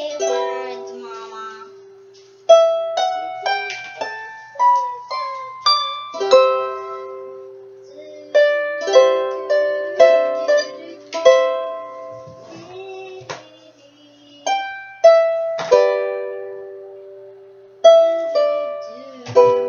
words, Mama. Thank you.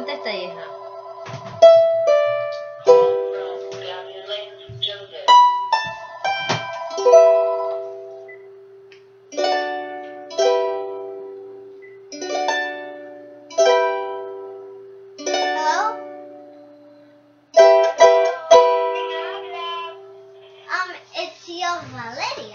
Contesta hija. Hello? Um, it's your lady.